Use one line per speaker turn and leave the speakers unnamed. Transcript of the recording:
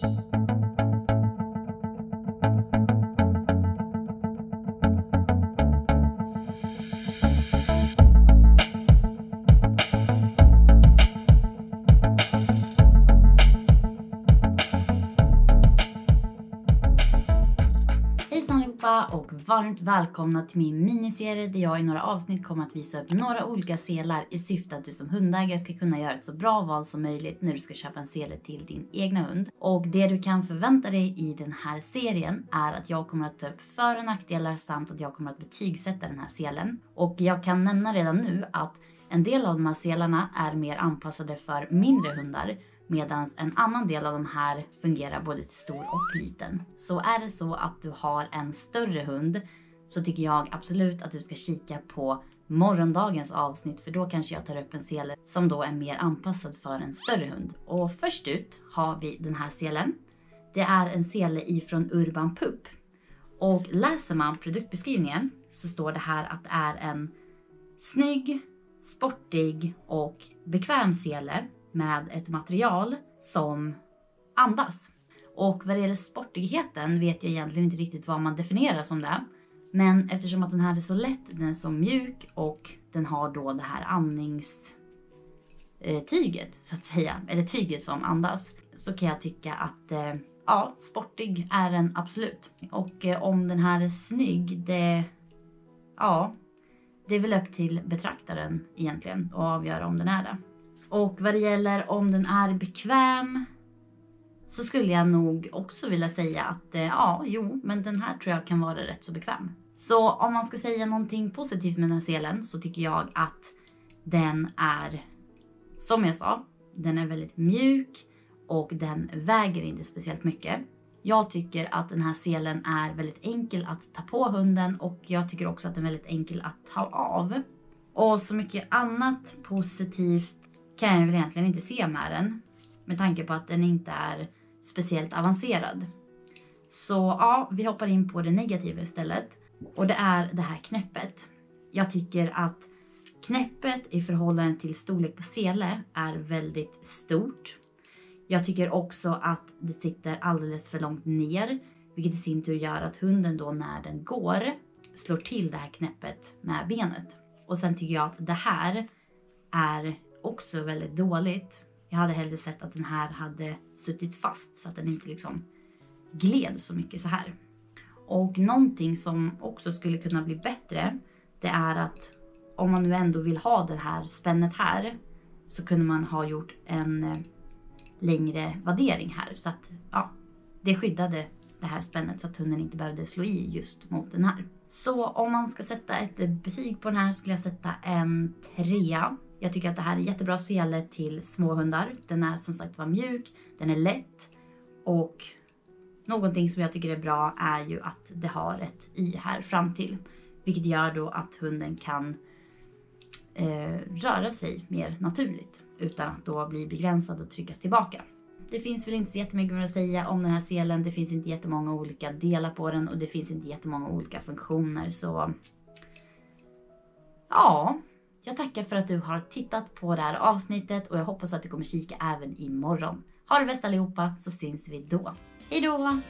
thank you allihopa och varmt välkomna till min miniserie där jag i några avsnitt kommer att visa upp några olika selar i syfte att du som hundägare ska kunna göra ett så bra val som möjligt när du ska köpa en sele till din egna hund. Och det du kan förvänta dig i den här serien är att jag kommer att ta upp för och nackdelar samt att jag kommer att betygsätta den här selen. Och jag kan nämna redan nu att en del av de här selarna är mer anpassade för mindre hundar medan en annan del av de här fungerar både till stor och liten. Så är det så att du har en större hund så tycker jag absolut att du ska kika på morgondagens avsnitt för då kanske jag tar upp en sele som då är mer anpassad för en större hund. Och först ut har vi den här selen. Det är en sele ifrån Urban Pup. Och läser man produktbeskrivningen så står det här att det är en snygg, sportig och bekväm sele med ett material som andas. Och vad det gäller sportigheten vet jag egentligen inte riktigt vad man definierar som det. Men eftersom att den här är så lätt, den är så mjuk och den har då det här andningstyget så att säga, eller tyget som andas, så kan jag tycka att eh, ja, sportig är den absolut. Och eh, om den här är snygg, det, ja, det är väl upp till betraktaren egentligen att avgöra om den är det. Och vad det gäller om den är bekväm så skulle jag nog också vilja säga att eh, ja, jo, men den här tror jag kan vara rätt så bekväm. Så om man ska säga någonting positivt med den här selen så tycker jag att den är, som jag sa, den är väldigt mjuk och den väger inte speciellt mycket. Jag tycker att den här selen är väldigt enkel att ta på hunden och jag tycker också att den är väldigt enkel att ta av. Och så mycket annat positivt kan jag väl egentligen inte se med den. Med tanke på att den inte är speciellt avancerad. Så ja, vi hoppar in på det negativa istället. Och det är det här knäppet. Jag tycker att knäppet i förhållande till storlek på sele är väldigt stort. Jag tycker också att det sitter alldeles för långt ner. Vilket i sin tur gör att hunden då när den går slår till det här knäppet med benet. Och sen tycker jag att det här är också väldigt dåligt. Jag hade hellre sett att den här hade suttit fast så att den inte liksom gled så mycket så här. Och någonting som också skulle kunna bli bättre det är att om man nu ändå vill ha det här spännet här så kunde man ha gjort en eh, längre vaddering här så att ja, det skyddade det här spännet så att hunden inte behövde slå i just mot den här. Så om man ska sätta ett betyg på den här skulle jag sätta en trea. Jag tycker att det här är jättebra sele till småhundar. Den är som sagt var mjuk, den är lätt och någonting som jag tycker är bra är ju att det har ett i här fram till. Vilket gör då att hunden kan eh, röra sig mer naturligt utan att då bli begränsad och tryckas tillbaka. Det finns väl inte så jättemycket mer att säga om den här selen. Det finns inte jättemånga olika delar på den och det finns inte jättemånga olika funktioner så ja, jag tackar för att du har tittat på det här avsnittet och jag hoppas att du kommer kika även imorgon. Ha det bäst allihopa så syns vi då. Hejdå!